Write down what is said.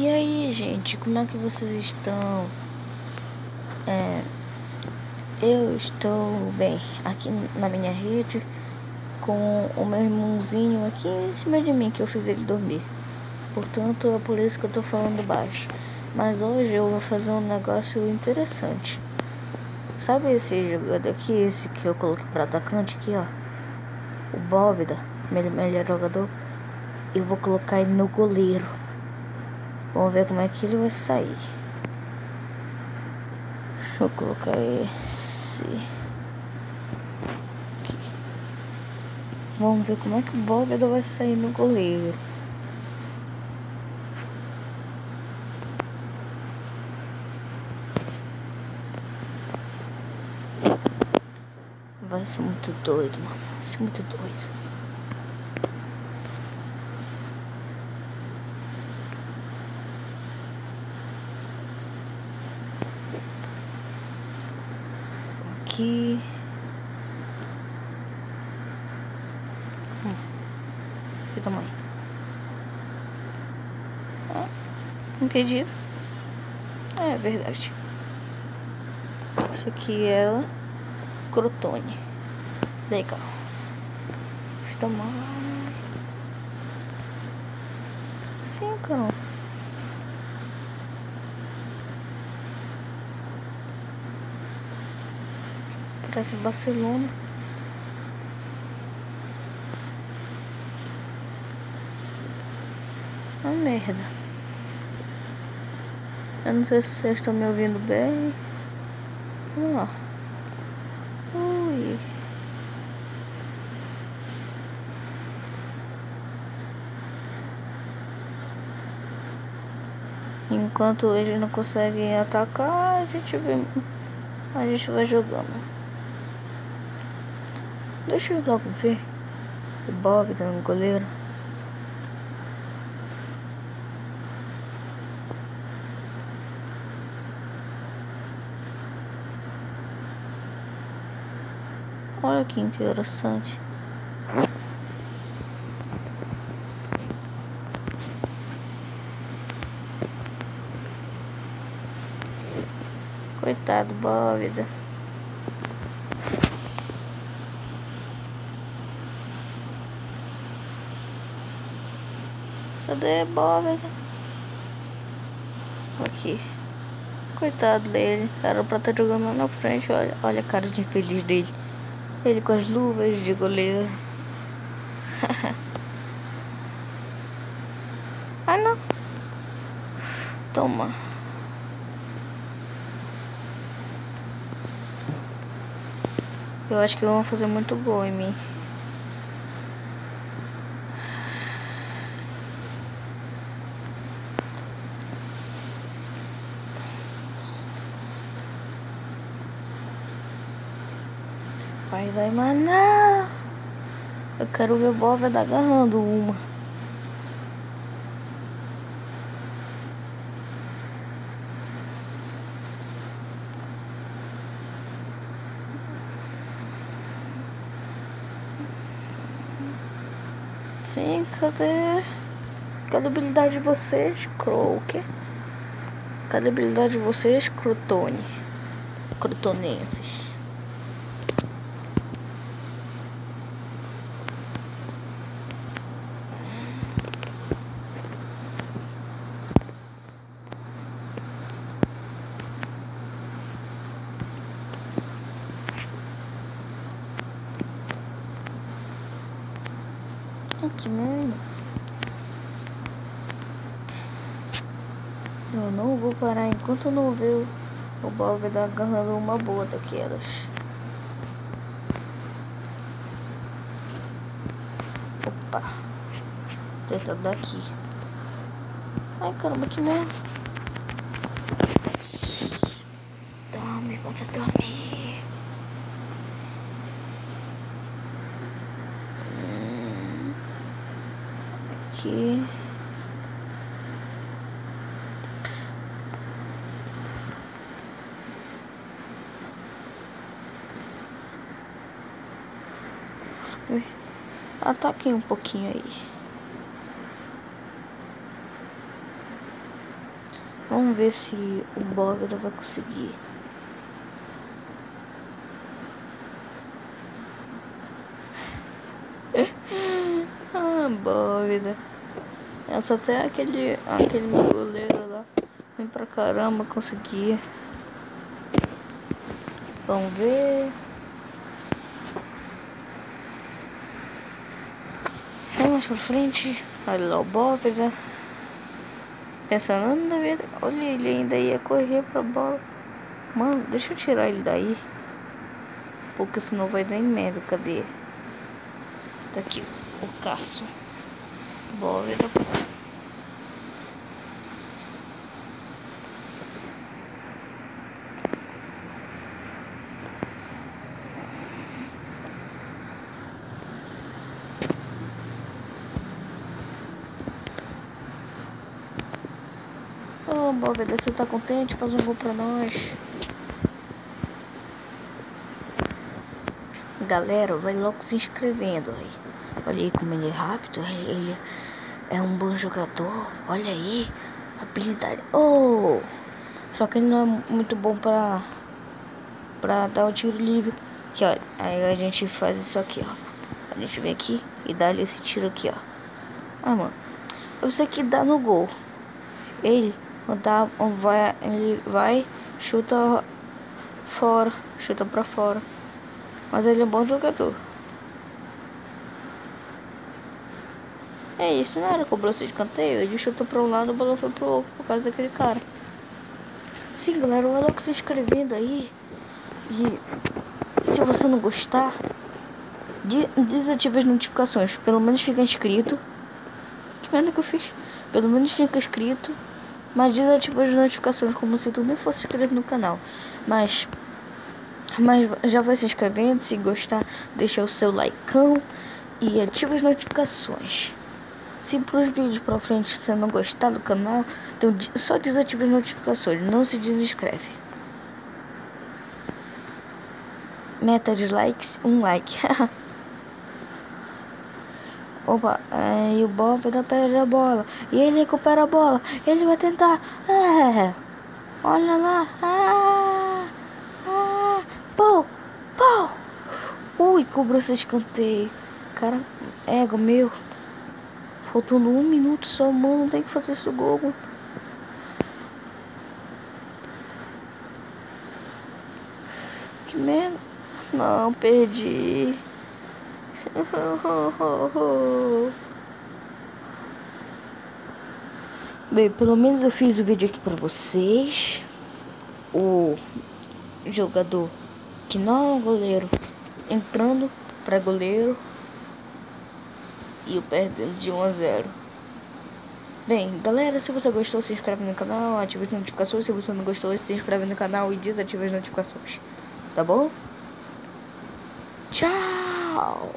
E aí, gente, como é que vocês estão? É, eu estou bem aqui na minha rede com o meu irmãozinho aqui em cima de mim que eu fiz ele dormir. Portanto, é por isso que eu tô falando baixo. Mas hoje eu vou fazer um negócio interessante. Sabe esse jogador aqui, esse que eu coloquei para atacante aqui, ó? O Bóvida, melhor, melhor jogador. Eu vou colocar ele no goleiro. Vamos ver como é que ele vai sair. Deixa eu colocar esse. Aqui. Vamos ver como é que o Bóveda vai sair no goleiro. Vai ser muito doido, mano. Vai ser muito doido. Aqui. Que tamanho? Ah, impedido. É verdade. Isso aqui é crotone. Legal. Tomar. Sim, cara. Parece Barcelona. Uma merda. Eu não sei se vocês estão me ouvindo bem. Vamos lá. Ui. Enquanto eles não conseguem atacar, a gente vem, a gente vai jogando. Deixa eu logo ver o tá no goleiro. Olha que interessante. Coitado, Bóvida. Cadê Bóvida? Aqui. Coitado dele. Era pra estar tá jogando lá na frente. Olha, olha a cara de infeliz dele. Ele com as luvas de goleiro. ah, não. Toma. Eu acho que vão fazer muito gol em mim. Vai, maná. Eu quero ver o Bóveda agarrando uma. Sim, cadê? Cadê a habilidade de vocês, Croaker? Cadê a habilidade de vocês, Crotone? Crotonenses. Que merda. Eu não vou parar enquanto eu não ver o Bálveda agarrando uma boa daquelas. Opa. Tentando daqui. Ai caramba, que merda. Dorme, volta a dormir. Aqui. Ataquei um pouquinho aí. Vamos ver se o Bóveda vai conseguir. ah, Bóveda. Essa até aquele, aquele goleiro lá. Vem pra caramba conseguir. Vamos ver. Vamos mais pra frente. Olha lá o Bóveda. Pensando na vida. Olha, ele ainda ia correr pra bola. Mano, deixa eu tirar ele daí. Porque senão vai dar em merda. Cadê? Tá aqui o Carson. Bóveda. Ô, oh, Bóveda, você tá contente? Faz um gol pra nós. Galera, vai logo se inscrevendo aí. Olha aí como ele é rápido. Ele é um bom jogador. Olha aí. Habilidade. Oh! Só que ele não é muito bom pra, pra dar o tiro livre. Aqui, ó. Aí a gente faz isso aqui, ó. A gente vem aqui e dá esse tiro aqui, ó. Ah, mano. Isso aqui dá no gol. Ele dá, vai, ele vai, chuta fora, chuta pra fora. Mas ele é um bom jogador. É isso, não era cobrança de canteio. Ele chutou pra um lado, o balão foi pro outro por causa daquele cara. Sim, galera, vai logo se inscrevendo aí. E se você não gostar, desative as notificações. Pelo menos fica inscrito. Que merda que eu fiz? Pelo menos fica inscrito. Mas desativa as notificações como se tu nem fosse inscrito no canal. Mas mas já vai se inscrevendo, se gostar, deixa o seu likeão e ativa as notificações. Se para os vídeos para frente você não gostar do canal, então só desativa as notificações, não se desinscreve. Meta de likes, um like. Opa, e o Bob dar perde a bola. E ele recupera a bola. Ele vai tentar. É, olha lá. Ah, ah, pau. Ui, cobrou esse escanteio. Cara, ego meu. Faltando um minuto só, mano. Tem que fazer esse gol. Que merda. Não, perdi. Bem, pelo menos eu fiz o vídeo aqui pra vocês. O jogador que não é goleiro entrando para goleiro e o perdendo de 1 a 0. Bem, galera, se você gostou, se inscreve no canal, ativa as notificações. Se você não gostou, se inscreve no canal e desativa as notificações. Tá bom? Tchau!